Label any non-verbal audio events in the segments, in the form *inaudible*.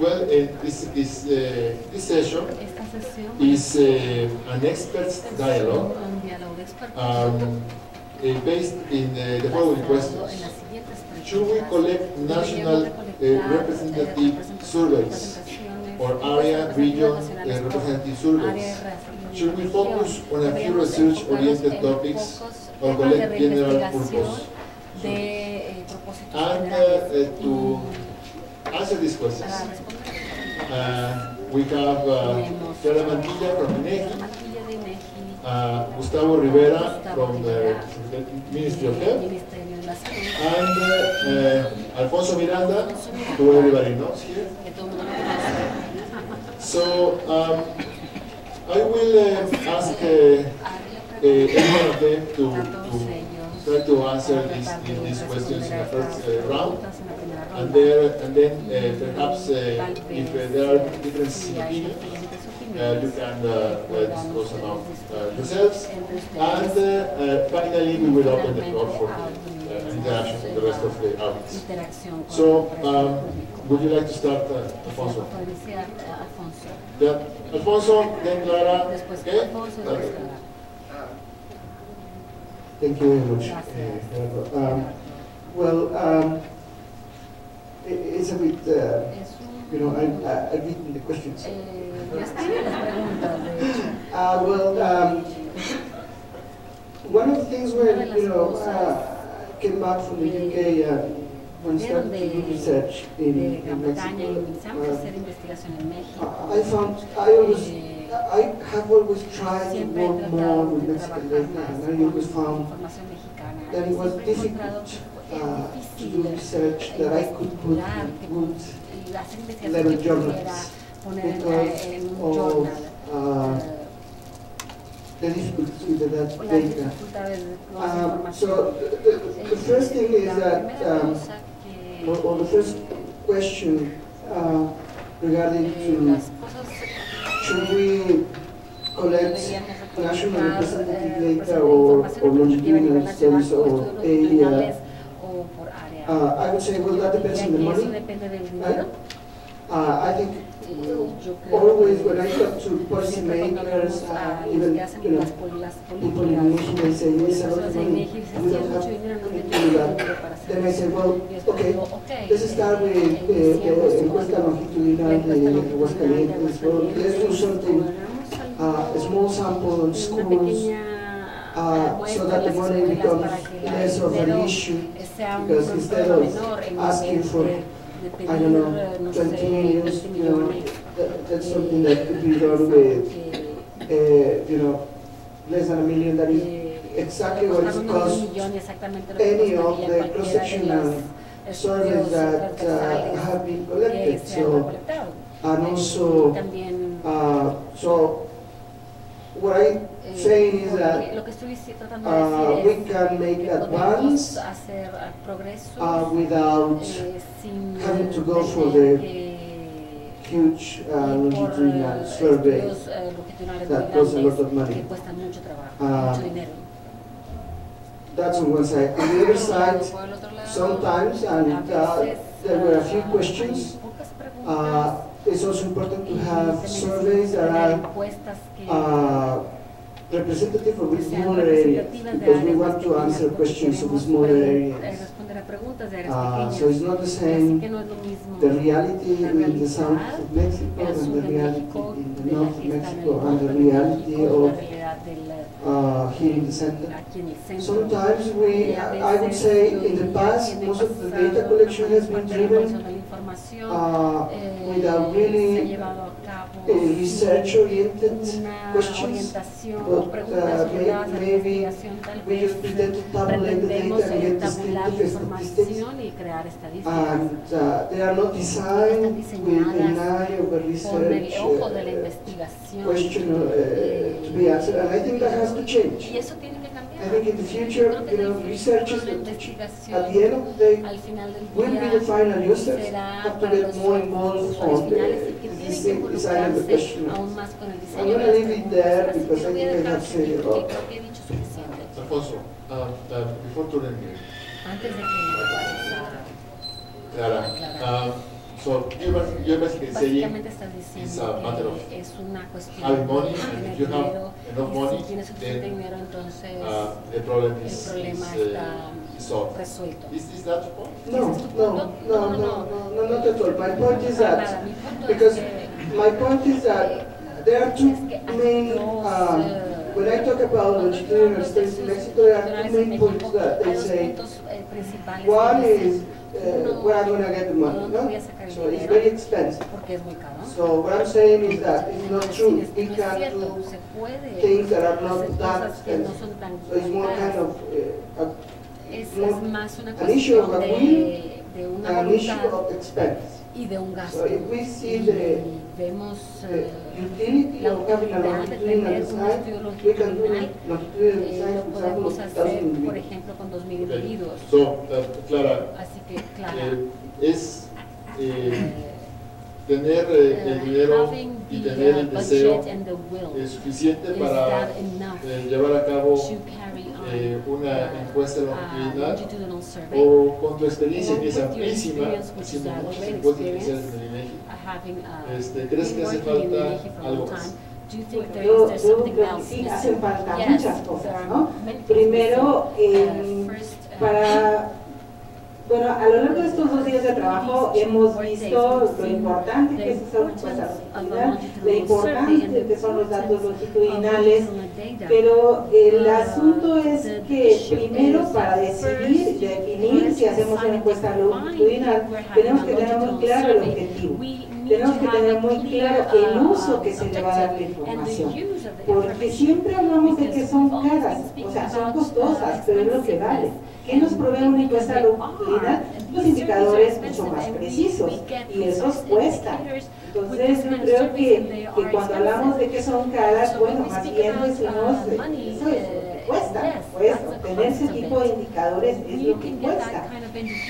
well, uh, this, this, uh, this session Esta sesión is uh, an experts dialogue un diálogo de expertos um, uh, based in uh, the following basado questions. en las siguientes preguntas. Should we collect national uh, Deberíamos recolectar, representative eh, surveys representaciones, or area, region uh, nacionales por representative área, surveys? región. Should we focus on a few Deberíamos research-oriented enfocarnos en topics pocos or temas de collect general reinvestigación purpose? de eh, propósitos And generales. uh, uh, to Y answer these questions, uh, we have uh, Clara Mantilla from INEGI, uh, Gustavo Rivera from the Ministry of Health, and uh, Alfonso Miranda, who everybody knows here. So um, I will uh, ask uh, any one of them to, to try to answer these, these questions in the first round. And, there, and then uh, perhaps uh, if uh, there are differences in uh, you can uh, uh, discuss among yourselves. And finally, we will open the floor for the interaction with the rest of the audience. So, um, would you like to start, Alfonso? Yeah, Alfonso, then Clara. Okay? Thank you very much. Um, Well, um, i- it's a bit, uh, Es un- you know, I, I- I've written the questions. Eh, yo escribí las preguntas, de hecho. Uh, well, um, one of the things when, you know, uh, came back from the UK, uh, when started to do research in, de in Gran Bretaña y Mexico, comenzamos a hacer uh, investigación en México. I found, I always, Eh, I have always tried to siempre he work more tratado with de Mexican trabajar data, más and I always con found información mexicana. that it was Siempre he encontrado difficult que uh, es to difícil do research that I could put investigar, in que good y hacer investigación level que pudiera journals poner en, because en un of journal. uh, eh, the difficulties with that las data. dificultades de toda esa Um, información. so the, the, the first thing is La that, primera um, cosa que, or, or the first question uh, regarding eh, to las cosas should we collect deberíamos national recolectar, representative eh, data or, información or representativa a nivel longitudinal nacional studies o or estudios longitudinales area? o por área. Uh, I would say, well, that depends on the Diría que eso money. depende del dinero. Uh, I think Eh, yo creo always que when I talk to policy siempre cuando makers, hablamos a uh, los even que hacen you know, las, pol- las people in políticas, Nation, they say, yes, a lot personas of de money, INEGI dicen, we sí, don't mucho have dinero, no to tenemos do that. dinero para hacer Then I eso. say, well, Y después okay, digo, ok, let's start with eh, uh, iniciemos the con encuesta la longitudinal encuesta de longitudinal de Aguascalientes. Well, let's do Aguascalientes, something, hagamos uh, a algo, small sample on una schools, pequeña uh, muestra so en that the las money escuelas becomes para que la- less el of an dinero issue. sea un because instead problema of menor en asking vez for, de, de pedir, I don't know, eh, no 20 sé, millions, 20 you know, millones. that, that's eh, something that could be done es with, algo que, uh, you know, less than a million, that is eh, exactly puede what costar it menos de un costs millón, exactamente lo que any of costaría the cualquiera de cross-sectional los surveys estudios that uh, transversales have been que collected. se han So, recolectado. and Eh, also, también uh, so what I'm eh, saying is porque that lo que estoy dici- tratando de uh, decir we es can make que podemos advance hacer eh, progresos uh, without eh, sin having to go for tener the que huge uh, ir por longitudinal eh, survey. estudios eh, longitudinales that muy cost a lot grandes of money. que cuestan mucho trabajo, Ah, mucho dinero. That's on one side. On the other side, Por el otro lado, sometimes, a and uh, veces, there were a few ah, questions, hay pocas preguntas uh, it's also important to y have también es surveys that tener are encuestas que uh, representative of que the sean smaller areas, representativas de because we áreas want más to pequeñas, answer porque questions of the queremos smaller pregun- eh, areas. responder a preguntas de áreas Uh, pequeñas. so it's not the Así same, que no es lo mismo the reality la in the south realidad of Mexico del and sur the de reality México, in the de la north of que está en el Mexico and norte the de reality México, of la realidad del, uh, here in the center. aquí en el centro. Sometimes we, Y a I would veces say yo in the diría past, que en el most of the pasado, data collection la has mayor been parte de la colección driven de la información uh, eh, without se ha really llevado a cabo a research-oriented una questions, orientación but, o preguntas uh, orientadas a la maybe investigación tal we vez just pretend to tabulate the pretendemos data and eh, get tabular la descriptive statistics. información y crear estadísticas And uh, they are not designed with an eye of a con el research ojo de la uh, investigación question uh, to be answered. And I think that has to change. Y eso tiene que cambiar I think in the Yo future, creo que you en el know, futuro researchers la will teach. investigación At the end of the day, al final del will be día the final users será have to para get los more involved usuarios on finales the y que tienen que design design of the involucrarse question. aún más con el I'm diseño de gonna las leave it preguntas. there Así because que I voy a think I dejar have aquí said a porque lot. creo que he dicho suficiente. Alfonso, uh, uh, before turning to Antes de que pases a Clara, Clara. So you're, bas- you're basically saying Básicamente it's a matter of es una cuestión having money, and tener if you have dinero, enough money, si then, dinero, entonces uh, the problem is, is, uh, is solved. Is, is that your point? No, ¿Ese es tu no, no, No, no, no, no, no, not at all. My point is that, because my point is that there are two Es que hay main, um, eh, when I talk about longitudinal states in Mexico, there are two main points that they say. puntos eh, principales One is dicen, uh, where I'm gonna get the money, ¿Dónde no? voy a sacar el So it's dinero? very expensive. porque es muy caro. So what I'm saying is that it's not true. Es We que no es can cierto, do se puede things that are hacer not that cosas que no expensive. son tan So it's more kind caras. of, uh, a- Es, more es más una an issue of cuestión a de, will de una an issue voluntad of expense. y de un gasto. So if we see Y the, vemos utility la utilidad de tener un estudio longitudinal, eh, lo podemos hacer, 1,000 por ejemplo, con 2.000 Okay. individuos. So, uh, Clara, Así que, claro, eh, es eh, tener el dinero having y the, tener uh, el deseo budget and the will, suficiente para llevar a cabo eh, una encuesta longitudinal survey, o con tu experiencia que es amplísima, haciendo muchas encuestas iniciales en el INEGI, uh, Este, ¿crees que hace falta algo más? Yo, creo que sí, hacen falta muchas cosas, ¿no? Primero, eh, Para, bueno, a lo largo de estos dos días de trabajo hemos visto lo importante que es esa encuesta longitudinal, la importancia que son los datos longitudinales, pero el asunto es que primero para decidir, definir si hacemos una encuesta longitudinal, tenemos que tener muy claro el objetivo. Tenemos que tener muy claro el uso que se le va a dar la información. Porque siempre hablamos de que son caras, o sea, son costosas, pero es lo que vale. ¿Qué nos provee una encuesta longitudinal? Los indicadores mucho más precisos, y esos cuestan. Entonces, yo creo que, que cuando hablamos de que son caras, bueno, más bien decimos, eh, eso es lo que cuesta, pues obtener ese tipo de indicadores es lo que cuesta.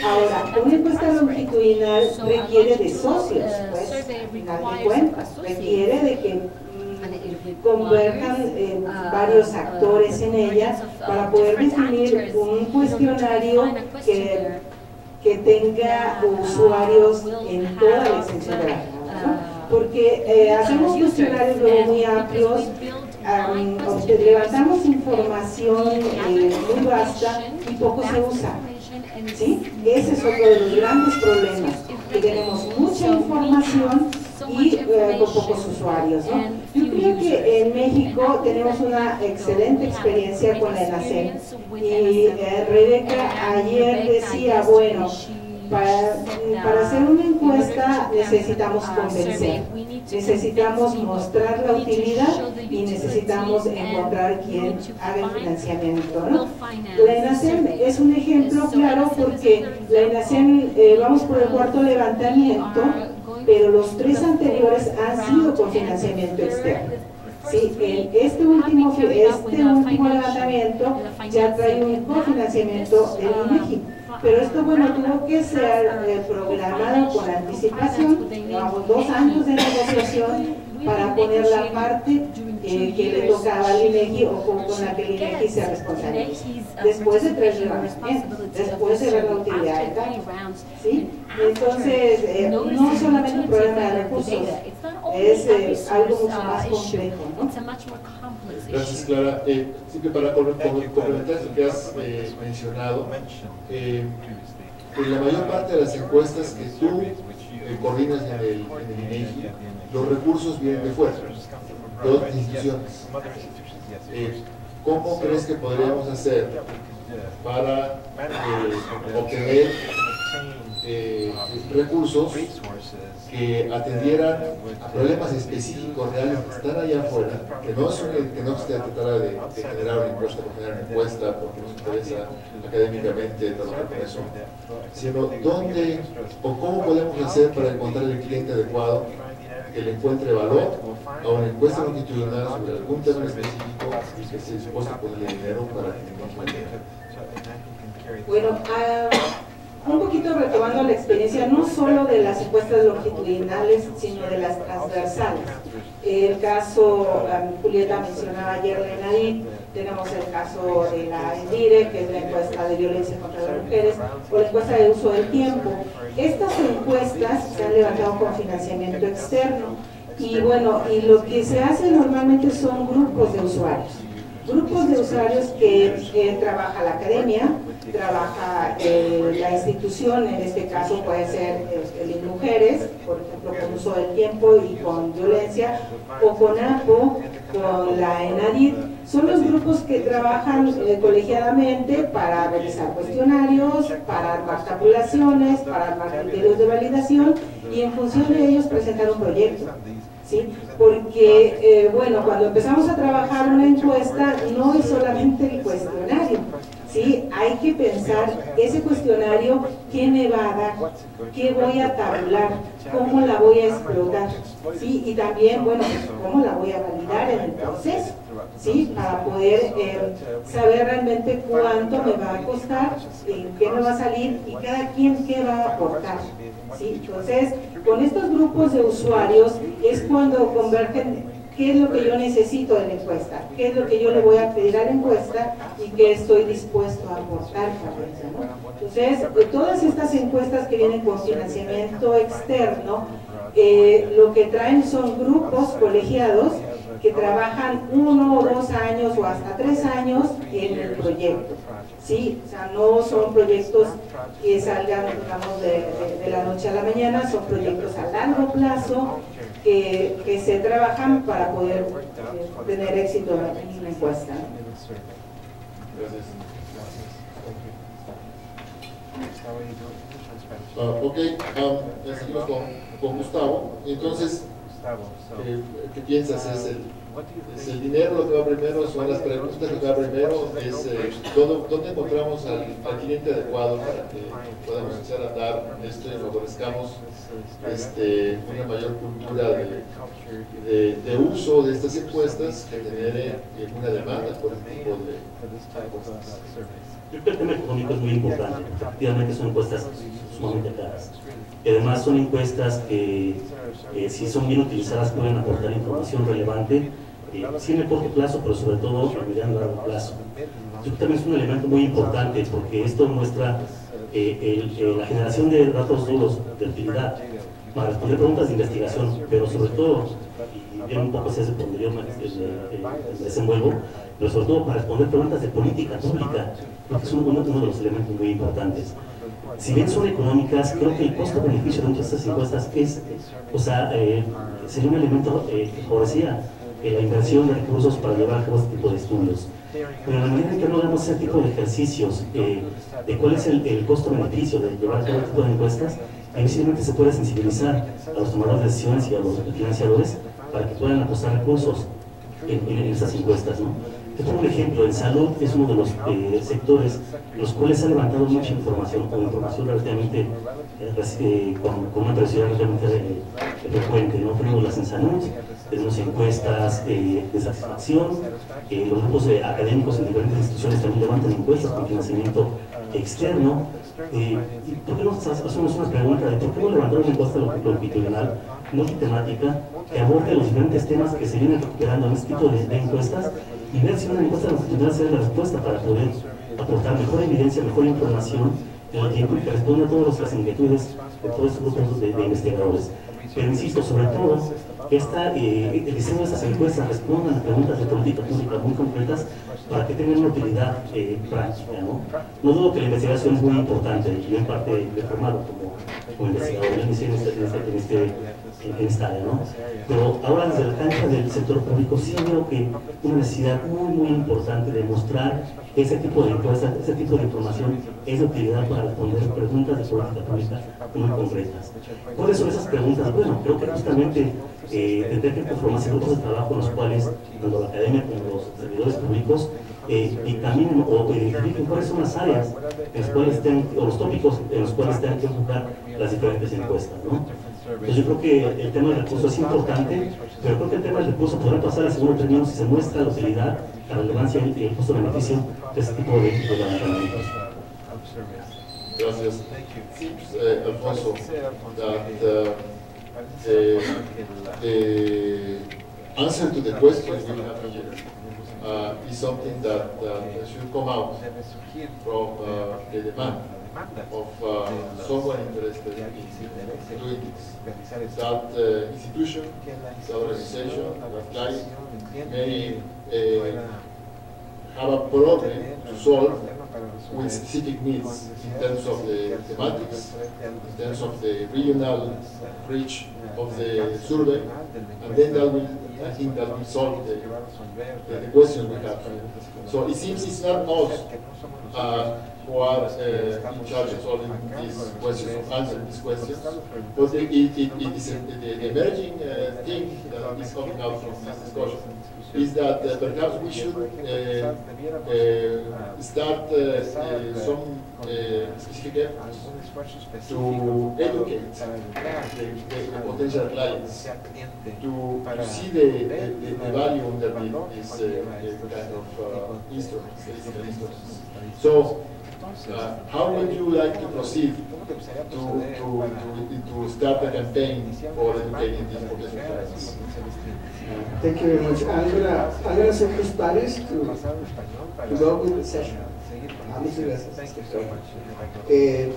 Ahora, una encuesta longitudinal requiere de socios, pues, de cuentas, requiere de que mm, converjan eh, varios actores en ella para poder definir un cuestionario que, que tenga usuarios en toda la extensión de la ¿no? Porque eh, hacemos cuestionarios luego muy amplios, am, obte- levantamos información eh, muy vasta y poco se usa. ¿sí? Ese es otro de los grandes problemas, que tenemos mucha información y eh, con pocos usuarios. ¿no? Yo creo que en México tenemos una excelente experiencia con la ENACEM y eh, Rebeca ayer decía, bueno, para, para hacer una encuesta necesitamos convencer, necesitamos mostrar la utilidad y necesitamos encontrar quien haga el financiamiento. ¿no? La ENACEM es un ejemplo claro porque la ENACEM, eh, vamos por el cuarto levantamiento, pero los tres anteriores han sido con financiamiento externo. Sí, en este último, este último levantamiento ya trae un cofinanciamiento del INEGI. Pero esto, bueno, tuvo que ser eh, programado con anticipación, llevamos dos años de negociación para poner la parte eh, que le tocaba al INEGI o con, con la que el INEGI se responsabiliza. Después de tres levantamientos, después de ver la utilidad del dato. ¿sí? Entonces, eh, no es solamente un problema de recursos, es eh, algo mucho más complejo. ¿no? Gracias, Clara. Eh, siempre para co- co- complementar lo que has eh, mencionado, eh, en la mayor parte de las encuestas que tú eh, coordinas en el, en el INEGI, los recursos vienen de fuera, otras instituciones. Eh, ¿Cómo crees que podríamos hacer para eh, obtener eh, recursos que atendieran a problemas específicos reales que están allá afuera, que no, es un- que no se trata de, de generar una encuesta por generar una encuesta, porque nos interesa académicamente trabajar con eso, sino dónde o cómo podemos hacer para encontrar el cliente adecuado que le encuentre valor a una encuesta longitudinal sobre algún tema específico y que esté dispuesto a ponerle dinero para que tenga un un poquito retomando la experiencia no solo de las encuestas longitudinales, sino de las transversales. El caso, um, Julieta mencionaba ayer la ENADIT, tenemos el caso de la ENDIRE, que es la encuesta de violencia contra las mujeres, o la encuesta de uso del tiempo. Estas encuestas se han levantado con financiamiento externo y bueno, y lo que se hace normalmente son grupos de usuarios. Grupos de usuarios que trabaja la academia, trabaja eh, la institución, en este caso puede ser el mujeres, por ejemplo con uso del tiempo y con violencia, o con APO, con la ENADIT, son los grupos que trabajan eh, colegiadamente para realizar cuestionarios, para armar tabulaciones, para armar criterios de validación y en función de ellos presentar un proyecto. ¿Sí? Porque, eh, bueno, cuando empezamos a trabajar una encuesta, no es solamente el cuestionario, ¿sí? Hay que pensar ese cuestionario, ¿qué me va a dar? ¿Qué voy a tabular? ¿Cómo la voy a explotar? ¿Sí? Y también, bueno, ¿cómo la voy a validar en el proceso? ¿Sí? Para poder eh, saber realmente cuánto me va a costar, qué me va a salir y cada quien qué va a aportar. ¿Sí? Entonces, con estos grupos de usuarios es cuando convergen qué es lo que yo necesito de la encuesta, qué es lo que yo le voy a pedir a la encuesta y qué estoy dispuesto a aportar para ella. Entonces, todas estas encuestas que vienen con financiamiento externo, eh, lo que traen son grupos colegiados que trabajan uno o dos años o hasta tres años en el proyecto. ¿sí? O sea, no son proyectos que salgan, digamos, de la noche a la mañana, son proyectos a largo plazo que, se trabajan para poder eh, tener éxito en la encuesta. Gracias. Uh, ok, um, con, con, Gustavo. Entonces, eh, ¿qué piensas? ¿Es el es el dinero lo que va primero, son las preguntas que va primero, es eh, ¿dónde, encontramos al, cliente adecuado para que podamos echar a andar esto y favorezcamos este, una mayor cultura de, uso de estas encuestas que genere una demanda por el tipo de el tema económico es muy importante, efectivamente son encuestas sumamente caras. Y además son encuestas que, si son bien utilizadas, pueden aportar información relevante eh, sí en el corto plazo, pero sobre todo en y largo plazo. Yo creo que también es un elemento muy importante porque esto muestra eh, la generación de datos duros de utilidad para responder preguntas de investigación, pero sobre todo, y bien un poco se hace me, desenvuelvo, pero sobre todo para responder preguntas de política pública, porque es uno, de los elementos muy importantes. Si bien son económicas, creo que el costo-beneficio de muchas de estas encuestas es, o sea, eh, sería un elemento que favorecía la inversión de recursos para llevar a cabo este tipo de estudios. Pero en la medida en que no damos ese tipo de ejercicios, eh, de cuál es el, costo-beneficio de llevar a cabo este tipo de encuestas, evidentemente se puede sensibilizar a los tomadores de decisiones y a los financiadores para que puedan apostar recursos en, en, esas encuestas. ¿no? Te pongo un ejemplo, en salud es uno de los eh, sectores los cuales ha levantado mucha información, o información relativamente eh, con, una presión relativamente frecuente. ¿no? Tenemos las en salud, tenemos encuestas eh, de satisfacción, eh, los grupos académicos en diferentes instituciones también levantan encuestas con financiamiento externo. Eh, ¿Y por qué no hacemos una pregunta de por qué no levantar una encuesta longitudinal, multitemática, que aborde los diferentes temas que se vienen recuperando en este tipo de, encuestas y ver si una encuesta longitudinal sea la respuesta para poder aportar mejor evidencia, mejor información en el tiempo y que responda a todas las inquietudes de todos estos grupos de, investigadores. Pero insisto, sobre todo, esta, eh, el diseño de estas encuestas respondan a preguntas de política pública muy concretas para que tengan una utilidad eh, práctica. ¿no? no dudo que la investigación es muy importante, yo en parte he formado como, como investigador este, en, este, este, en, esta área. ¿no? Pero ahora desde la cancha del sector público sí veo que una necesidad muy, muy importante de mostrar ese tipo de encuestas, ese tipo de información es de utilidad para responder preguntas de política pública muy concretas. ¿Cuáles son esas preguntas? Bueno, creo que justamente eh, tendré que conformarse grupos de trabajo en los cuales, tanto la academia como los servidores públicos, eh, también o identifiquen cuáles son las áreas en las cuales estén, o los tópicos en los cuales tengan que enfocar las diferentes encuestas. ¿no? Entonces yo creo que el tema del recurso es importante, pero creo que el tema del recurso podrá pasar a segundo término si se muestra la utilidad, la relevancia y el costo-beneficio de este tipo de, de Gracias. Seems, uh, Alfonso, that uh, the, the answer to the question we have here uh, is something that uh, should come out from uh, the demand of uh, someone interested in. That uh, institution, that organization, that client may uh, have a problem to solve with specific needs in terms of the thematics, in terms of the regional reach of the survey, and then that will, I think that we solve the, the, the question we have. So it seems it's not us uh, who are uh, in charge of solving these questions, of answering these questions, but it, it, it, it is a, the, the emerging uh, thing that is coming out from this discussion is that uh, perhaps we should uh, uh, start uh, uh, some specific efforts to educate the, the, potential clients to, to see the, the, the, value underneath these kind of instruments. So, uh, how would you like to proceed to, to, to, to start a campaign for educating these potential? Thank you very much. I'm gonna, I'm gonna send Chris Paris to, to go with the session. Ah, muchas gracias. Eh,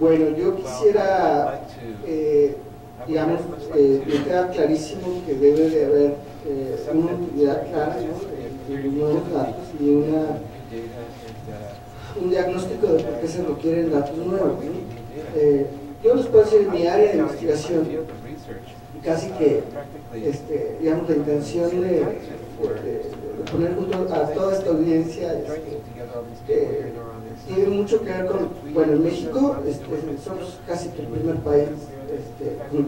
bueno, yo quisiera, eh, digamos, eh, me queda clarísimo que debe de haber eh, una unidad clara y una, un diagnóstico de por qué se requieren datos nuevos. Eh, yo les puedo decir mi área de investigación, casi que, este, digamos, la intención de, poner junto a toda esta audiencia este, tiene mucho que ver con, bueno, en México este, somos casi que el primer país este, con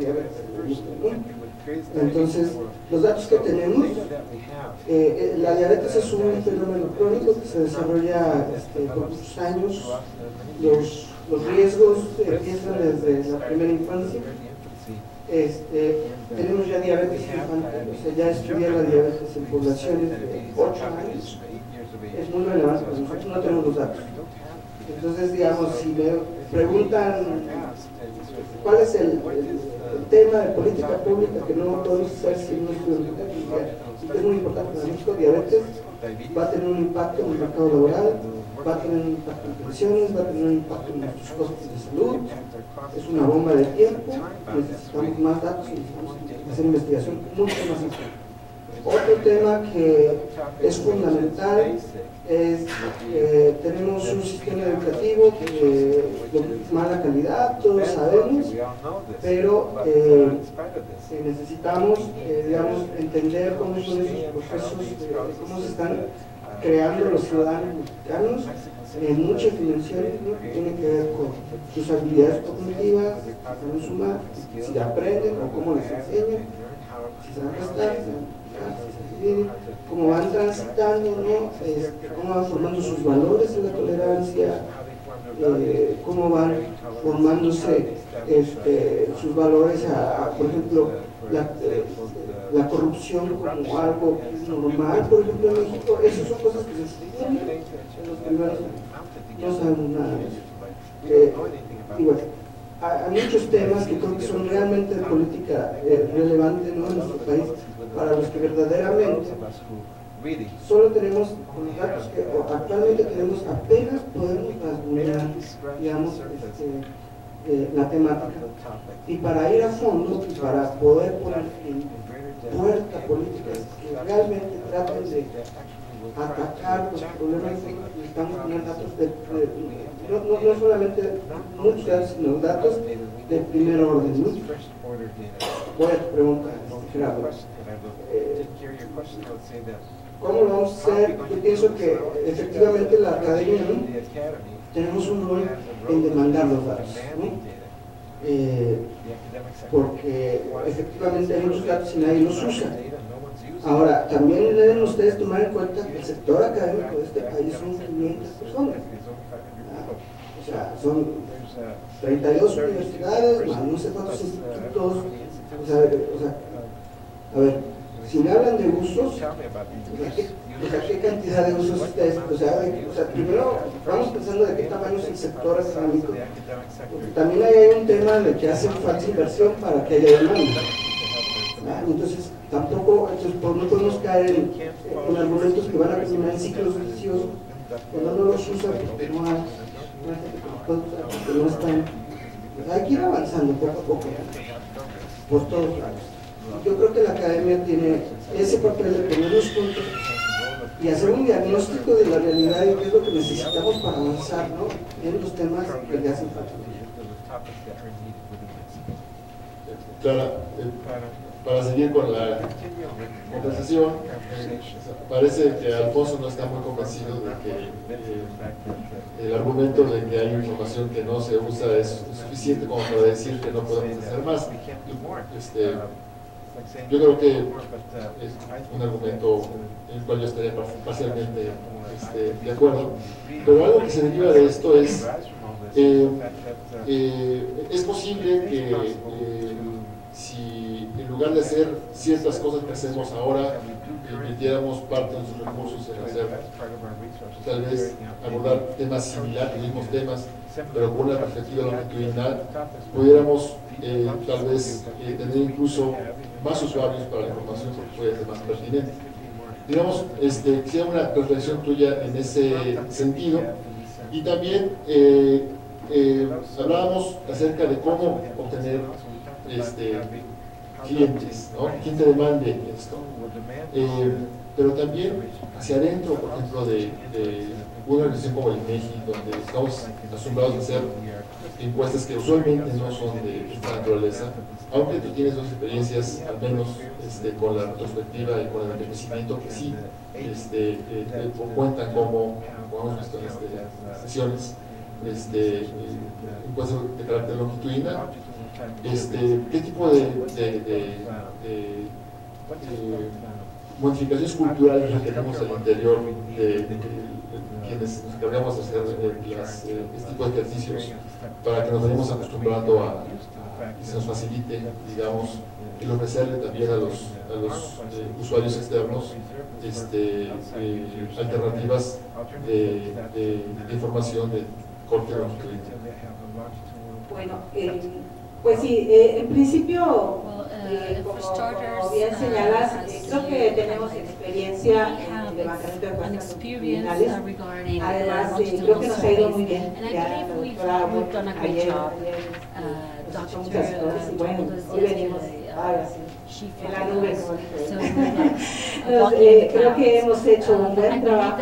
Entonces, los datos que tenemos, eh, eh, la diabetes es un fenómeno crónico que se desarrolla este, por muchos años, los, los riesgos empiezan desde la primera infancia, este, tenemos ya diabetes infantil, o sea, ya estudiar la diabetes en poblaciones de 8 años. Es muy relevante, nosotros no tenemos los datos. Entonces, digamos, si me preguntan cuál es el tema de política pública que no podemos hacer sin un estudio política, es muy importante para México, diabetes. Va a tener un impacto en el mercado laboral, va a tener un impacto en pensiones, va a tener un impacto en nuestros costos de salud, es una bomba de tiempo, necesitamos más datos y necesitamos hacer investigación mucho más amplia. Otro tema que es fundamental es eh, tenemos un sistema educativo de mala calidad, todos sabemos, pero eh, necesitamos, eh, digamos, entender cómo son esos procesos, cómo se están creando los ciudadanos mexicanos en muchas dimensiones ¿no? que tienen que ver con sus habilidades cognitivas, si aprenden o cómo les enseñan, si se van cómo van transitando, ¿no? Cómo van formando sus valores en la tolerancia, eh, cómo van formándose este, sus valores a, por ejemplo, la, eh, la corrupción como algo normal, por ejemplo, en México, esas son cosas que se estudian en los primeros. No sabemos nada. Eh, y bueno, hay, muchos temas que creo que son realmente de política relevante ¿no? en nuestro país, para los que verdaderamente solo tenemos datos que actualmente tenemos apenas podemos rasguñar, digamos, este, eh, la temática. Y para ir a fondo, y para poder poner en puerta políticas que realmente traten de atacar los problemas, necesitamos tener datos de- no, no, no solamente muchos datos, sino datos de primer orden. Voy a tu pregunta, este, Gerardo. Eh, ¿Cómo lo vamos a hacer? Yo pienso que efectivamente la academia tenemos un rol en demandar los datos, ¿no? Eh, porque efectivamente hay muchos datos y nadie los usa. Ahora, también deben ustedes tomar en cuenta que el sector académico de este país son 500 personas. O sea, son 32 universidades, no sé cuántos institutos. O sea, a ver, si me hablan de usos, ¿qué, o sea, qué cantidad de usos ustedes, o sea, o sea, primero vamos pensando de qué tamaño es el sector económico, porque también hay un tema de que hace falta inversión para que haya demanda. Ah, Entonces, tampoco, entonces, pues, no podemos caer en, en argumentos que van a terminar en ciclos viciosos, cuando no los usa porque no hay, hay que ir avanzando poco a poco, por todos lados. Yo creo que la academia tiene ese papel de ponernos juntos y hacer un diagnóstico de la realidad y qué es lo que necesitamos para avanzar ¿no? en los temas que le hacen falta. Clara, eh, para seguir con la conversación, parece que Alfonso no está muy convencido de que eh, el argumento de que hay información que no se usa es suficiente como para decir que no podemos hacer más. Este, yo creo que es un argumento en el cual yo estaría par- parcialmente este, de acuerdo, pero algo que se deriva de esto es, eh, eh, es posible que si lugar de hacer ciertas cosas que hacemos ahora, invirtiéramos parte de nuestros recursos en hacer tal vez abordar temas similares, mismos temas, pero con una perspectiva longitudinal, pudiéramos eh, tal vez eh, tener incluso más usuarios para la información que puede ser más pertinente. Digamos, este, quisiera una reflexión tuya en ese sentido. Y también eh, eh, hablábamos acerca de cómo obtener este, clientes, ¿no? ¿Quién te demande esto? Eh, pero también hacia adentro, por ejemplo, de, de una organización como el MEGI, donde estamos acostumbrados a hacer encuestas que usualmente no son de esta naturaleza, aunque tú tienes dos experiencias, al menos este, con la retrospectiva y con el envejecimiento, que sí este, eh, eh, cuentan como, como hemos visto en estas sesiones, este, eh, encuestas de carácter longitudinal. Este, ¿Qué tipo de, de modificaciones culturales requerimos al interior de, quienes nos encargamos hacer eh, las, eh, este tipo de ejercicios para que nos vayamos acostumbrando a, y se nos facilite, digamos, el ofrecerle también a los, a los eh, usuarios externos este, eh, alternativas de información de corte longitudinal. Bueno, eh, pues sí, eh, en principio, eh, uh, como, como bien uh, señalas, as eh, creo que tenemos experiencia en el levantamiento de uh, regarding uh, Además, creo que nos ha ido muy bien. Ya la doctora ayer- Uh, muchas cosas y uh, bueno, hoy venimos en la nube, Entonces, *laughs* eh, creo que hemos hecho un buen trabajo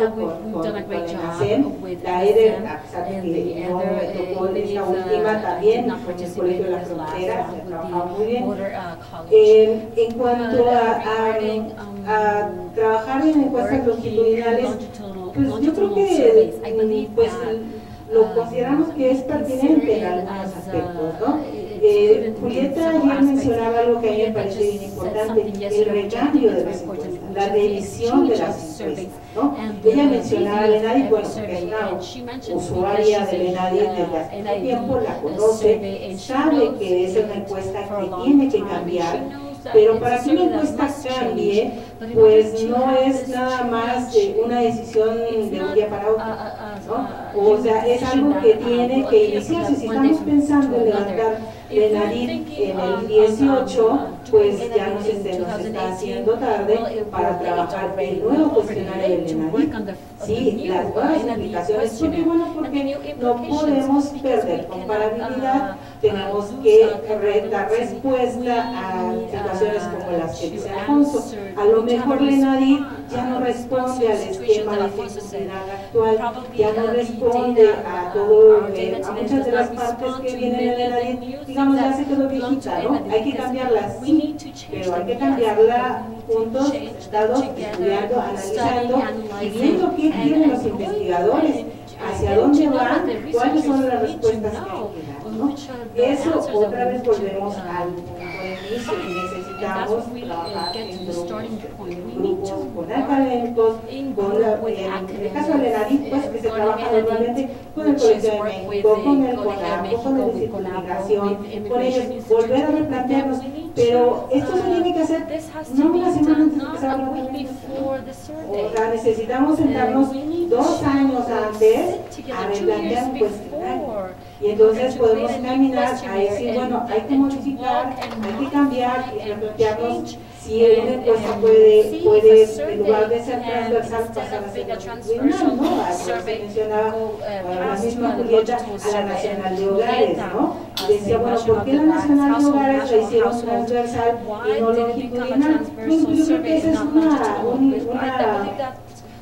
con, el ASEM. La EDER, a pesar de que the no me tocó en esta if, uh, última también, con el Colegio de in la this last Frontera, one se ha trabajado muy bien. Uh. Eh, en cuanto uh, a, a- um, a trabajar en encuestas longitudinales, longitudinal- pues yo creo que pues, lo um, consideramos que es pertinente en algunos as, aspectos, ¿no? Eh, Julieta ayer mencionaba algo que a mí me parece bien importante, el recambio de las encuestas, la revisión de las encuestas. ¿no? Ella mencionaba Lenadi, every bueno, que es usuaria because de she's Lenadi a, desde hace tiempo, la conoce, sabe que es una encuesta que tiene que cambiar, pero para que una encuesta cambie, pues no es nada más una decisión de un día para otro. ¿no? O sea, es algo que tiene que iniciarse. Si estamos pensando en levantar Thinking en el of, um, 18, uh, pues ya Lenadit no se, nos está 2018, haciendo tarde para trabajar already el nuevo cuestionario on the Sí, las nuevas questionnaire. bueno, And the porque no podemos perder comparabilidad, tenemos que dar respuesta a situaciones como las que dice Alfonso. A lo mejor response, ya no responde al esquema de dificultad actual, ya no responde a todo, eh, a muchas de las partes que vienen en new digamos, ya se quedó viejita, ¿no? Hay que cambiarla, sí, pero hay que cambiarla juntos, estudiando, analizando y viendo qué quieren los investigadores, hacia dónde van, cuáles son las respuestas que hay que dar, ¿no? Eso otra vez volvemos al punto de inicio that's necesitamos uh, trabajar en grupos, con in con la, en el caso de Lenadit, pues que se uh, trabaja normalmente con el Colegio de México, con el CONAPO, con el Instituto de Migración, con ellos, volver a replantearnos. Pero esto se tiene que hacer no una semana antes de empezar la O sea, necesitamos sentarnos Uh, dos años antes a replantear years Y entonces to podemos caminar a decir, bueno, hay que modificar, hay que cambiar y replantearnos si una encuesta puede, puede en lugar de ser transversal, pasar a ser longitudinal, ¿no? Se mencionaba uh, la misma a Julieta a la Nacional de Hogares, ¿no? Y decía, bueno, ¿por qué la Nacional de Hogares la hicieron transversal y no longitudinal? yo creo que and es una, una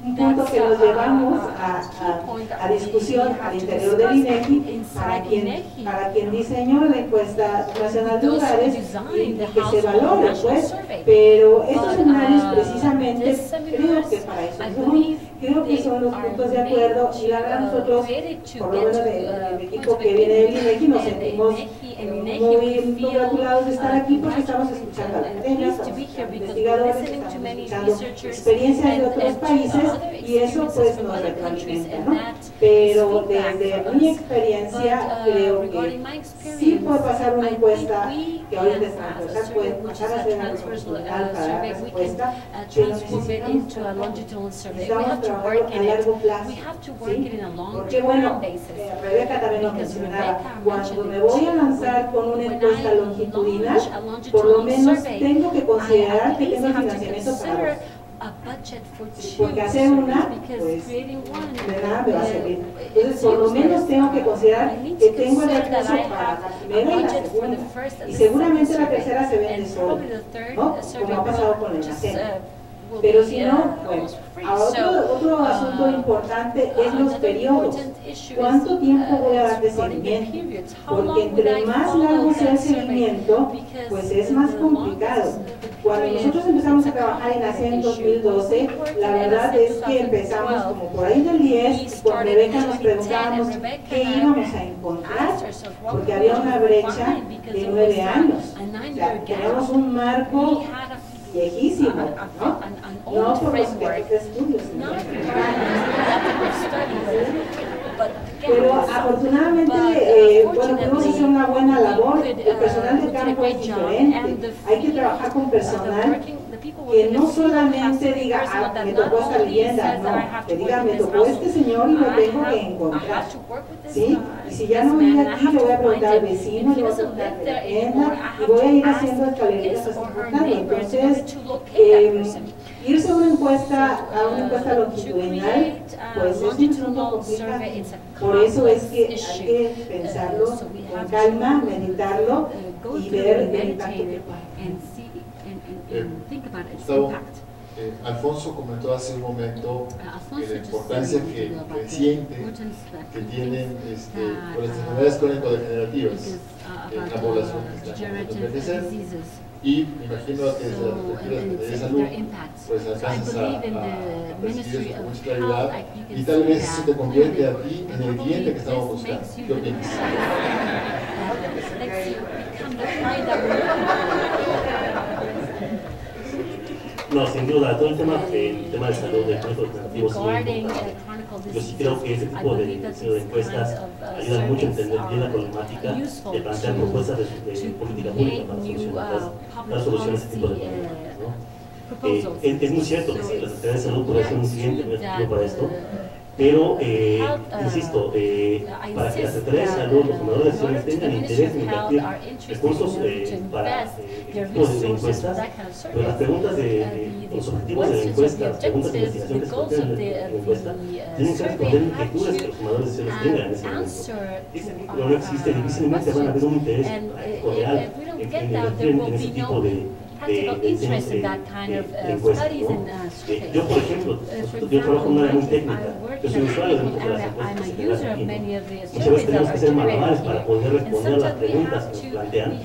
un punto que nos llevamos a, discusión al interior del INEGI para quien, para quien diseñó la encuesta nacional de hogares y, que se valore, pues, pero estos seminarios precisamente creo que para eso son, creo que son los puntos de acuerdo y la verdad nosotros, por lo menos de- del equipo que viene del INEGI, nos sentimos muy congratulados de estar aquí porque estamos escuchando a la academia, estamos escuchando a investigadores, estamos escuchando experiencias de otros países y eso pues nos retroalimenta, ¿no? Pero desde mi experiencia creo que sí puede pasar una encuesta que ahorita es transversal, puede pasar a ser algo longitudinal para la respuesta, pero necesitamos trabajo, necesitamos trabajarlo a largo plazo, ¿sí? Porque bueno, eh, Rebeca también lo mencionaba, cuando me voy a lanzar con una encuesta longitudinal, por lo menos tengo que considerar que tengo financiamiento para. Porque hacer una, pues, de nada me va a servir. Entonces, por lo menos tengo que considerar que tengo el recurso para la primera y la segunda. Y seguramente la tercera se vende sola, ¿no? Como ha pasado con el NACEN. Pero si no, bueno, ahora otro, otro asunto importante es los periodos. ¿Cuánto tiempo voy a dar de seguimiento? Porque entre más largo sea el seguimiento, pues es más complicado. Cuando nosotros empezamos a trabajar en ACE en 2012, la verdad es que empezamos como por ahí del 10 y con Rebeca nos preguntábamos qué íbamos a encontrar, porque había una brecha de 9 años. O sea, teníamos un marco viejísimo, ¿no? No por los objetos de estudio, sino pero afortunadamente, eh, bueno, podemos hacer una buena labor. El personal de campo es diferente. Hay que trabajar con personal que no solamente diga, ah, me tocó esta vivienda, no, que diga, me tocó este señor y lo tengo que encontrar. ¿Sí? Y si ya no vive aquí, le voy a preguntar al vecino, le voy a preguntar de la y voy a ir haciendo escaleritas hasta encontrarlo. Entonces, eh, irse a una encuesta, a una encuesta longitudinal, pues es un asunto complicado. Por eso es que hay que pensarlo con calma, meditarlo y ver el impacto que Gustavo, eh, Alfonso comentó hace un momento que la importancia que, creciente que tienen este, con las enfermedades crónico-degenerativas en la población que está en envejecer. y me imagino que desde la perspectiva de salud pues alcanzas a, a percibir eso con mucha claridad. Y tal vez eso te convierte a ti en el cliente que estamos buscando. ¿Qué opinas? *laughs* No, sin duda, todo el tema, el tema de salud de crónicos degenerativos es muy importante. Yo sí creo que ese tipo de, de encuestas ayudan mucho a entender bien la problemática, de plantear propuestas de, de política pública para solucionar, para solucionar ese tipo de problemáticas. ¿no? Eh, es, es, muy cierto que la Secretaría de Salud puede ser un cliente para esto, pero, eh, insisto, eh, para que la Secretaría de Salud, los tomadores de decisiones tengan interés en invertir recursos eh, para eh, tipos de encuestas, pero las preguntas de, de los objetivos de la encuesta, las preguntas de investigación que se contienen en la encuesta, tienen que responder inquietudes que los de decisiones tengan en ese momento. Ese no existe, difícilmente van a haber un interés real en invertir en ese tipo de practical interest in that kind of uh, studies and uh, surveys. Yo, por ejemplo, Uh, yo trabajo en un área muy técnica. Yo soy usuario de muchas de las que Muchas veces tenemos que manuales para poder responder a las preguntas have que nos to, plantean,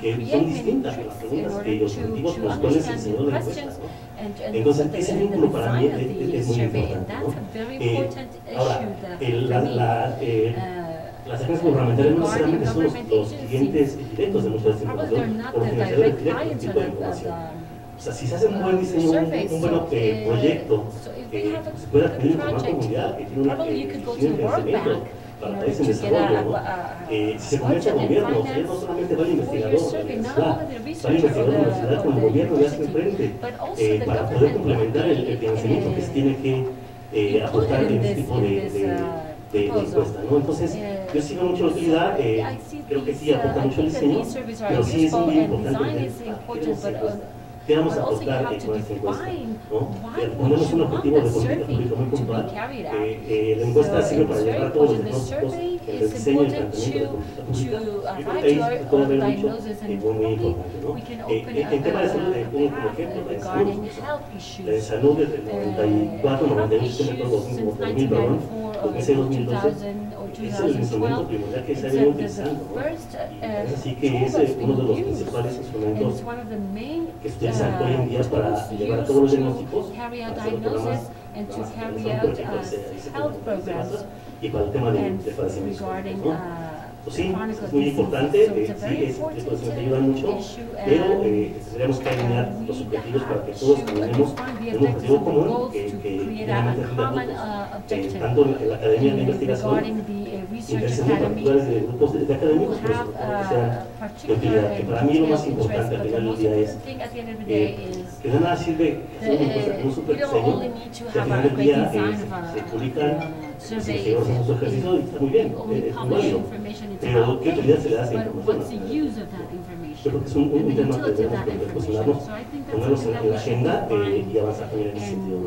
que son distintas a las preguntas y los objetivos con los cuales se diseñó es, muy importante. that's ¿no? a very Eh, important ahora, el- la, eh, las agencias gubernamentales no necesariamente son los, clientes directos de muchas de not o los financiadores direct directos este tipo de información. O sea, si se hace un buen diseño, un, buen eh, eh, proyecto so if we que have a se pueda tener en formato mundial, que tiene una eh, tiene financiamiento, para países en desarrollo, ¿no? Eh, si se convierte a gobierno, sea, no solamente va el investigador de la universidad, va el investigador de la universidad con el gobierno y hace frente eh, para poder complementar el, el financiamiento que se tiene que eh, aportar en este tipo de, de, de, encuesta, ¿no? Entonces, yo sí veo mucha utilidad, eh, creo que sí aporta mucho el diseño, pero sí es muy importante ¿Qué vamos a aportar con esta encuesta? ¿no? Ponemos un objetivo de política pública muy puntual. Eh, eh, la encuesta sirve para llegar a todos los diagnósticos en el diseño y el planteamiento de política pública. Yo creo que ahí puede haber mucho eh, muy, muy importante. ¿no? Eh, en tema de salud, eh, pongo como ejemplo la de salud. La de salud desde el 94, 98, me acuerdo, 2000, perdón, ese 2012, es el instrumento primordial que se ha venido utilizando. ¿no? Y es así que es uno de los principales instrumentos que se utilizan hoy en día para llevar a para hacer los programas and to carry out uh, health programs y para el tema de, de padecimientos regarding ¿no? uh, Pues sí, es muy importante, eh, sí, es, important es pues, nos ayuda mucho, issue pero eh, tendríamos que alinear uh, los objetivos para que todos to caminemos en un objetivo común que, que create finalmente a rinda common frutos. uh, Eh, objective. tanto en la Academia de Investigación, uh, intereses academy, particulares de grupos de, de académicos, pero have sobre todo que uh, sean a de utilidad, que para mí lo más importante al final del día es eh, que de nada sirve hacer un uh, super you don't diseño, only need to que al final del día eh, se publican, uh, su ejercicio muy bien, eh, es válido. Pero ¿qué utilidad se le da a esa but información? what's the use of that Yo information? creo que es un, un, tema que I think that's ponernos en, la agenda eh, y avanzar también en ese sentido.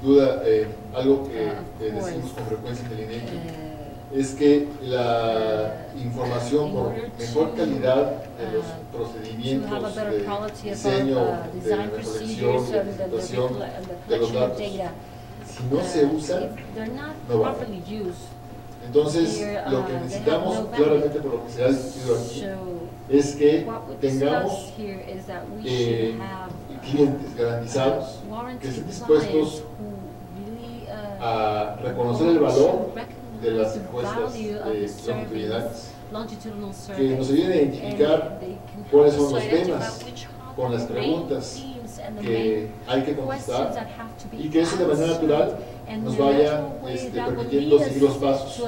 Sin duda, eh, algo que Uh, eh, decimos con frecuencia en el INEGI uh, es que la información con mejor calidad de los a procedimientos de diseño, uh, de recolección de and the de los datos, no se uh, usan, no used. entonces lo uh, que necesitamos, claramente por lo que se ha discutido aquí, es que tengamos eh, have clientes garantizados uh, que estén dispuestos uh, a reconocer el valor de las encuestas surveys, longitudinales, longitudinal que nos ayuden a identificar cuáles son los temas con las preguntas que hay que be y que eso de manera natural nos vaya este, permitiendo seguir los pasos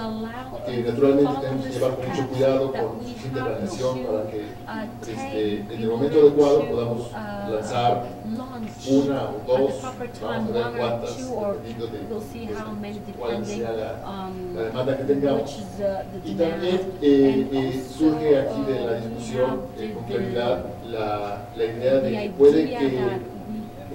que naturalmente tenemos que llevar con mucho cuidado, con suficiente planeación para que uh, este, en el momento adecuado podamos uh, lanzar una o dos, vamos a ver cuántas, dependiendo de many cuál sea la, on la demanda que tengamos. Y también eh, eh, surge aquí de la uh, discusión eh, con claridad la, la idea de que puede que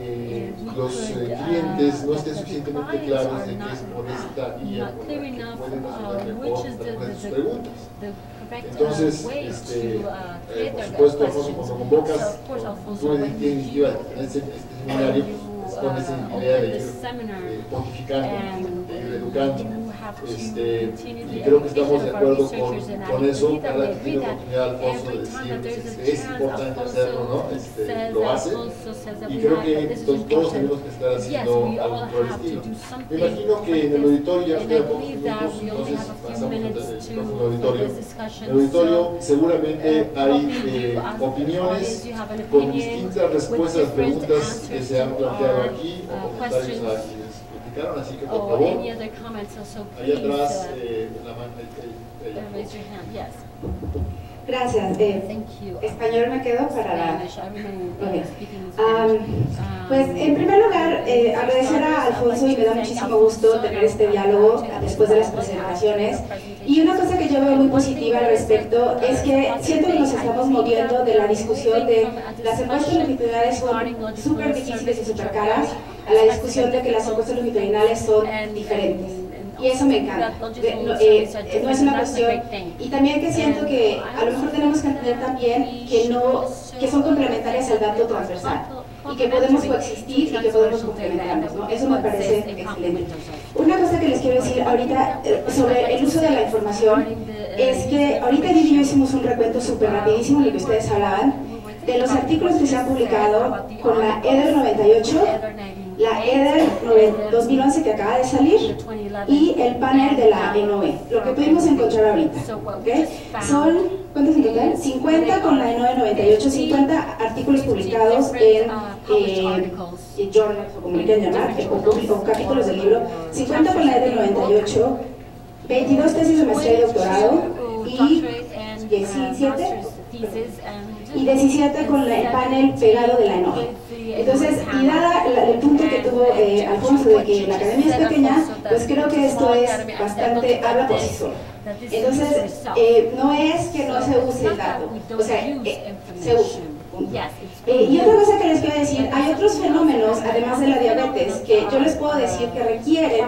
eh, los eh, clientes no estén suficientemente claros de not- es por esta por la que enough, pueden resolver mejor algunas de sus preguntas. Entonces, este, eh, por supuesto. Alfonso, cuando convocas, course, tú lleva este, seminario, con esa uh, idea de ir eh, pontificando, and de ir educando. Have to Este, y creo que estamos de acuerdo con, con eso, cada que tiene oportunidad Alfonso de decir pues, es, es importante hacerlo, ¿no? Este, says lo hace. Y creo que todos, tenemos que estar haciendo algo por el estilo. Me imagino que en el auditorio ya quedan pocos minutos, entonces pasamos al auditorio. En el auditorio seguramente uh, hay eh, opiniones con distintas respuestas, preguntas que se han planteado aquí o uh, comentarios a criticaron, así que por or favor, any other comments, so, so ahí please, atrás uh, eh, la mano. el- uh, raise your hand, yes. Gracias. Eh, Thank you. español me quedo para la... Spanish, I remain uh, Ok. speaking in Um. Um, Pues en primer lugar, eh, agradecer a Alfonso y me da muchísimo gusto tener este diálogo después de las presentaciones. Y una cosa que yo veo muy positiva al respecto es que siento que nos estamos moviendo de la discusión de las encuestas longitudinales son súper difíciles y súper caras a la discusión de que las encuestas longitudinales son diferentes. Y eso me encanta. No, eh, eh, no es una cuestión. Y también que siento que a lo mejor tenemos que entender también que no que son complementarias al dato transversal y que podemos coexistir y que podemos complementarnos, ¿no? Eso me parece excelente. Una cosa que les quiero decir ahorita eh, sobre el uso de la información es que ahorita y yo hicimos un recuento súper rapidísimo de lo que ustedes hablaban, de los artículos que se han publicado con la EDER 98, la EDER 2011 que acaba de salir y el panel de la ENOE, lo que pudimos encontrar ahorita. ¿ok? Son, ¿cuántos en total? 50 con la ENOE 98, 50 artículos publicados en eh, journals, o como quieran llamar, o capítulos del libro, 50 con la EDER 98, 22 tesis de maestría y doctorado y 17 y 17 con el panel pegado de la ENOE. Entonces, y dada el punto que tuvo eh, Alfonso de que la academia es pequeña, pues creo que esto es bastante, habla por sí solo. Entonces, eh, no es que no se use el dato, o sea, eh, se usa. Y otra cosa que les quiero decir, hay otros fenómenos, además de la diabetes, que yo les puedo decir que requieren,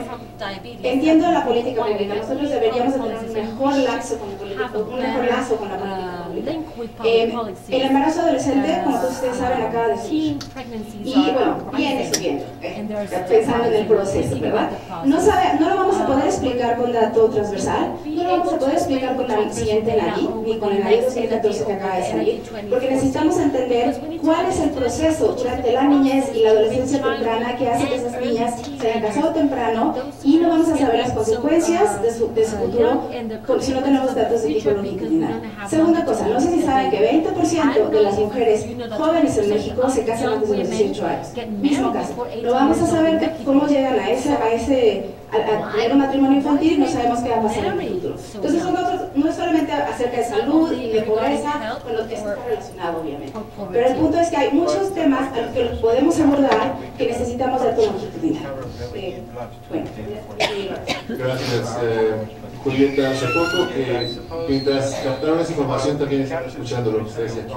entiendo la política pública, nosotros deberíamos tener un mejor lazo con, un mejor lazo con la política pública. Eh, el embarazo adolescente, como todos ustedes saben, acaba de subir. Y bueno, viene subiendo, pensando en el proceso, ¿verdad? No, lo vamos a poder explicar con dato transversal, no lo vamos a poder explicar con la siguiente NADI, ni con el NADI 2014 que acaba de salir, porque necesitamos entender cuál es el proceso durante la niñez y la adolescencia temprana que hace que esas niñas se hayan casado temprano y no vamos a saber las consecuencias de su, de su futuro si no tenemos datos de tipo longitudinal. Segunda cosa, no sé si saben que 20% de las mujeres jóvenes en México se casan antes de los 18 años. Mismo caso. Lo vamos a saber cómo llegan a ese, a ese a, tener un matrimonio infantil no sabemos qué va a pasar en el futuro. Entonces no es solamente acerca de salud y de pobreza, bueno, que está relacionado obviamente. Pero el punto es que hay muchos temas a los que podemos abordar que necesitamos de longitudinal. Eh, eh, Julieta. Supongo que mientras captaron esa información también están escuchando lo que ustedes aquí.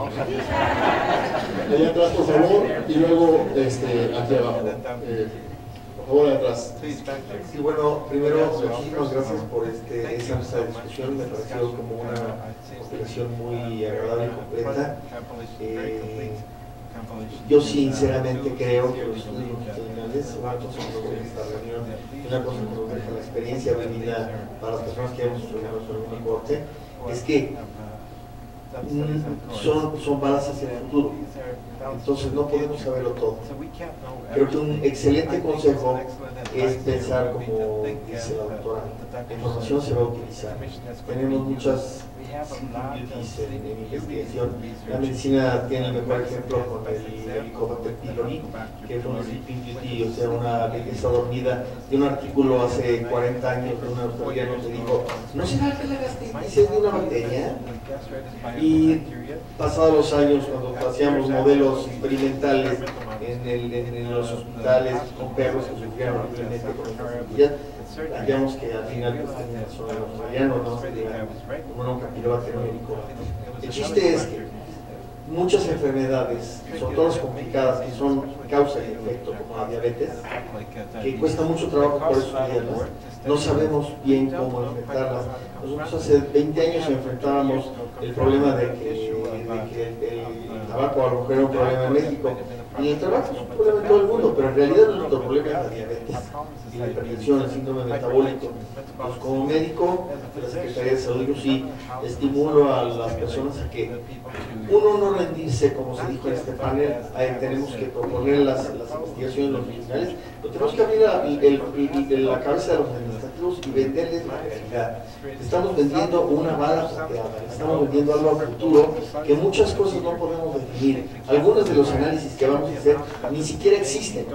Allá atrás, por favor, y luego este, aquí abajo. Eh, por favor, atrás. Sí, bueno, primero, muchísimas gracias por este, esa discusión. Me pareció como una operación muy agradable y completa. Eh, yo sinceramente creo que los estudios longitudinales, que nos deja esta reunión, una cosa que nos deja la experiencia venida para las personas que hemos estudiado sobre una corte, es que son, son balas hacia el futuro. Entonces no podemos saberlo todo. Creo que un excelente consejo es pensar como dice la doctora, la información se va a utilizar. Tenemos muchas en, investigación. La medicina tiene el mejor ejemplo con el helicóptero pylori, que es un o sea, una belleza dormida, de un artículo hace 40 años de un australiano que dijo, ¿no será que la gastritis es de una bacteria? Y pasados los años, cuando hacíamos modelos experimentales en, el, en, los hospitales con perros que sufrieron horriblemente con enfermedades, hallamos que al final pues, razón el australiano, ¿no? Como nunca médico. El chiste es que muchas enfermedades, sobre todo las complicadas, que son causa y efecto, como la diabetes, que cuesta mucho trabajo por días, no sabemos bien cómo enfrentarlas. Nosotros hace 20 años enfrentábamos el problema de que, de que el, tabaco a lo mejor era un problema en México, y el tabaco es un problema en todo el mundo, pero en realidad nuestro problema es la diabetes y la hipertensión, el síndrome metabólico. Pues como médico la Secretaría de Salud, yo sí estimulo a las personas a que uno no rendirse, como se dijo en este panel, tenemos que proponer las, las investigaciones longitudinales, pero tenemos que abrir la, la cabeza de los administrativos y venderles la realidad. Estamos vendiendo una bala plateada, estamos vendiendo algo a futuro que muchas cosas no podemos definir. Algunos de los análisis que vamos a hacer ni siquiera existen.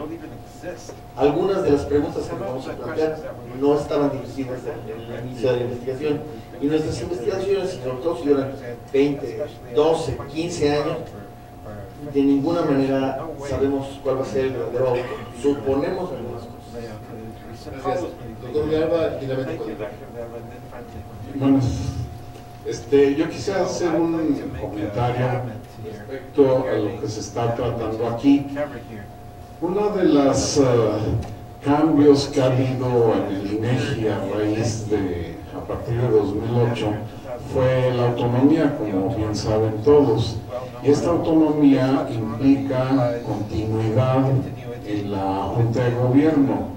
Algunas de las preguntas que vamos a plantear no estaban dirigidas en el inicio de la investigación y nuestras investigaciones, sobre todo si duran 20, 12, 15 años, de ninguna manera sabemos cuál va a ser el verdadero auto. Suponemos algunas cosas. Gracias. Doctor Bueno, este, yo quisiera hacer un comentario respecto a lo que se está tratando aquí. Uno de los uh, cambios que ha habido en el INEGI a raíz de, a partir de 2008, fue la autonomía, como bien saben todos. Esta autonomía implica continuidad en la Junta de Gobierno,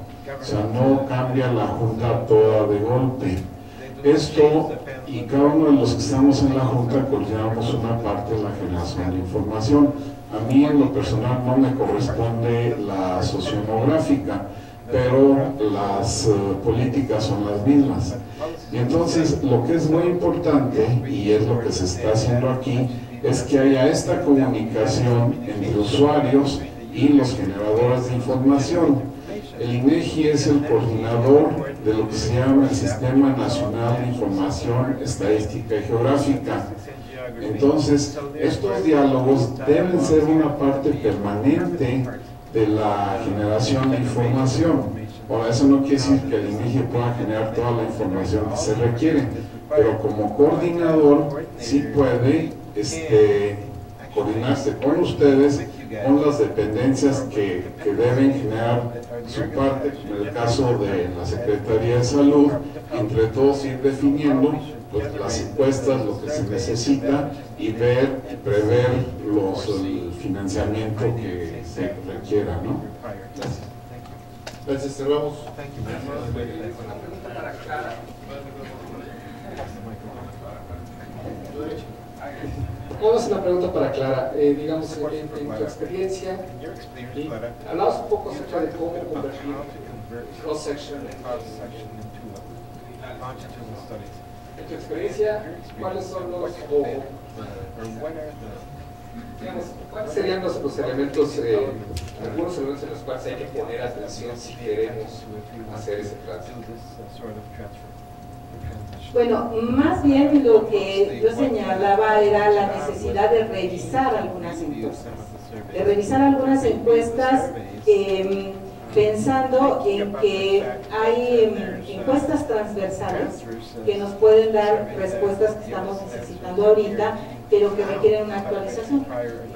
o sea, no cambia la Junta toda de golpe. Esto y cada uno de los que estamos en la Junta coordinamos una parte de la generación de información. A mí en lo personal no me corresponde la socionográfica, pero las eh, políticas son las mismas. Y entonces lo que es muy importante, y es lo que se está haciendo aquí, es que haya esta comunicación entre usuarios y los generadores de información. el INEGI es el coordinador de lo que se llama el Sistema Nacional de Información Estadística y Geográfica. Entonces, estos diálogos deben ser una parte permanente de la generación de información. Ahora, eso no quiere decir que el INEGI pueda generar toda la información que se requiere, pero como coordinador sí puede este, coordinarse con ustedes con las dependencias que, que, deben generar su parte, en el caso de la Secretaría de Salud, entre todos ir definiendo las encuestas, lo que se necesita y ver y prever los, el financiamiento que se requiera. ¿no? Gracias. Gracias, cerramos. Vamos a una pregunta para Clara. Eh, digamos, en, en, tu experiencia, hablabas un poco acerca de cómo convertir cross-section en tu experiencia, ¿cuáles son los, o, digamos, cuáles serían los, los elementos, eh, algunos elementos en los cuales hay que poner atención si queremos hacer ese tránsito? Bueno, más bien lo que yo señalaba era la necesidad de revisar algunas encuestas, de revisar algunas encuestas eh, pensando en que hay em, encuestas transversales que nos pueden dar respuestas que estamos necesitando ahorita, pero que requieren una actualización.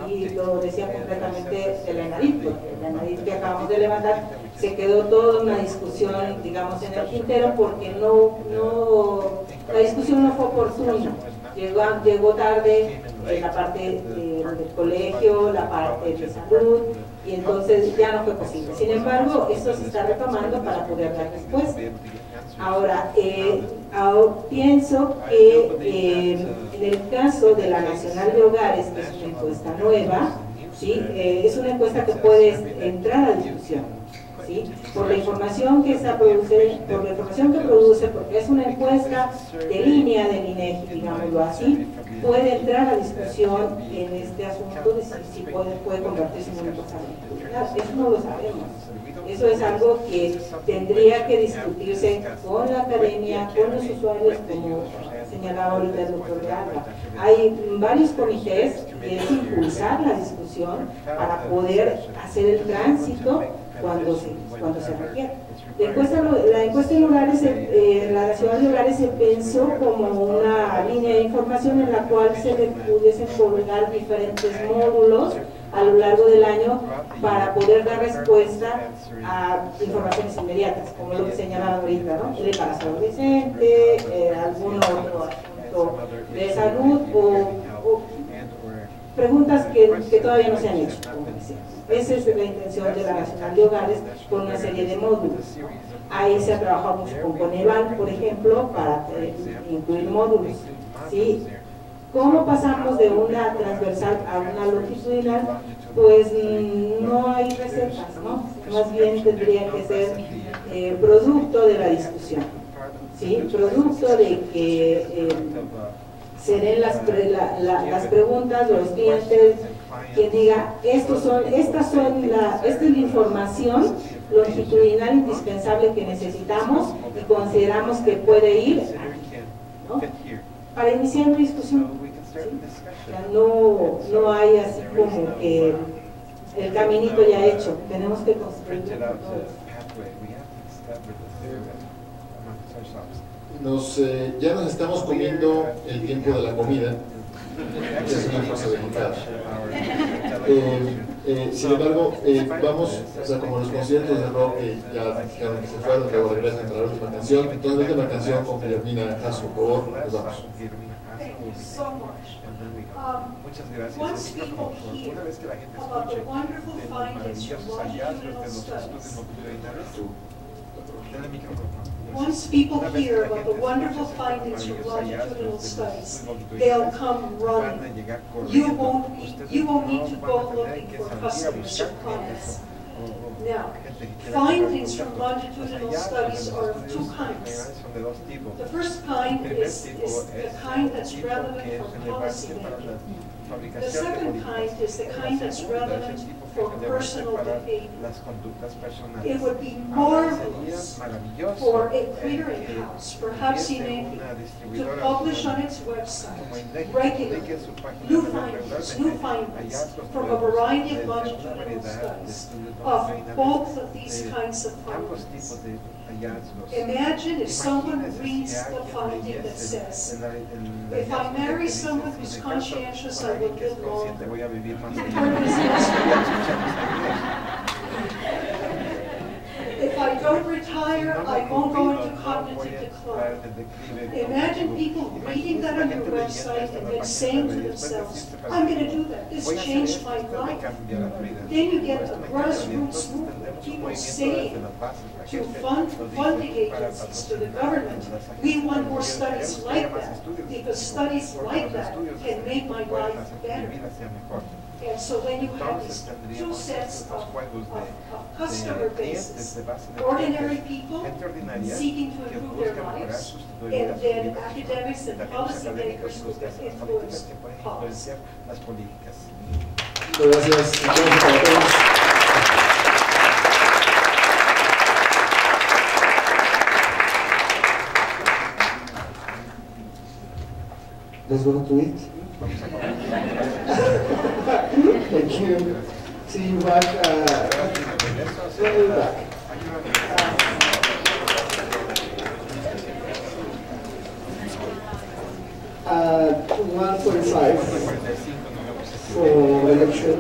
Y lo decía completamente el ENADIT, porque el ENADIT que acabamos de levantar se quedó toda una discusión, digamos, en el quintero porque no, no, la discusión no fue oportuna. Llegó, llegó tarde en la parte de, del colegio, la parte de salud, y entonces ya no fue posible. Sin embargo, esto se está retomando para poder dar respuesta. Ahora, eh, pienso que eh, en el caso de la Nacional de Hogares, que es una encuesta nueva, ¿sí? Eh, es una encuesta que puede entrar a discusión. Por la información que produce, por la información que produce, porque es una encuesta de línea del INEGI, digámoslo así, puede entrar a discusión en este asunto de si, si puede, puede, convertirse en encuesta longitudinal. Eso no lo sabemos. Eso es algo que tendría que discutirse con la academia, con los usuarios, como señalaba ahorita el doctor Garra. Hay varios comités que es impulsar la discusión para poder hacer el tránsito cuando se, cuando se requiere. La encuesta, la encuesta en hogares, eh, la nacional de hogares se pensó como una línea de información en la cual se le pudiesen colgar diferentes módulos a lo largo del año para poder dar respuesta a informaciones inmediatas, como lo que señalaba ahorita, ¿no? El embarazo adolescente, eh, algún otro asunto de salud o, o preguntas que, que, todavía no se han hecho. Esa es la intención de la Nacional de Hogares con una serie de módulos. Ahí se ha trabajado mucho con Coneval, por ejemplo, para eh, incluir módulos. ¿sí? ¿Cómo pasamos de una transversal a una longitudinal? Pues mm, no hay recetas, ¿no? Más bien tendría que ser eh, producto de la discusión, ¿sí? Producto de que eh, se den las, las preguntas los clientes, quien diga, estos son, estas son la, esta es la información longitudinal indispensable que necesitamos y consideramos que puede ir ¿no? para iniciar una discusión. ¿sí? no, no hay así como que el caminito ya hecho, tenemos que construirlo. Nos, eh, ya nos estamos comiendo el tiempo de la comida es una. Eh, eh, sin embargo, eh, vamos, o sea, como los conciertos de rock que ya dijeron que se fueron, luego regresan para la última canción, entonces la última canción con Guillermina Jasso, por favor, nos vamos. so much. Um, once people hear about the wonderful findings from longitudinal studies, once people hear about the wonderful findings from longitudinal studies, they'll come running. You won't, you won't need to go looking for customers or clients. Now, findings from longitudinal studies are of two kinds. The first kind is, is the kind that's relevant for policy making. The second kind is the kind that's relevant for personal behavior. It would be marvelous for a clearinghouse, perhaps even to publish on its website regularly new findings, new findings from a variety of longitudinal studies of both of these kinds of findings. Imagine if someone reads the finding that says, if I marry someone who's conscientious, I will get longer. *laughs* *laughs* If I don't retire, I won't go into cognitive decline. Imagine people reading that on your website and then saying to themselves, I'm going to do that. This changed my life. Then you get a grassroots movement, people saying to fund funding agencies, to the government, we want more studies like that, because studies like that can make my life better. And so then you have these two sets of, of, of customer bases, ordinary people seeking to improve their lives, and then academics and policymakers who can influence policy. Gracias. Gracias a. Let's go to it. Thank you. See you back. Uh, when you back. Uh, 145 for election